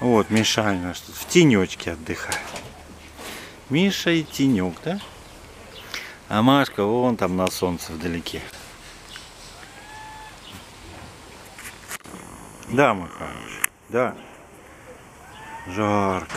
Вот, Мишаня наш тут в тенечке отдыхает. Миша и тенек, да? А Машка вон там на солнце вдалеке. Да, мой хороший, да. Жарко.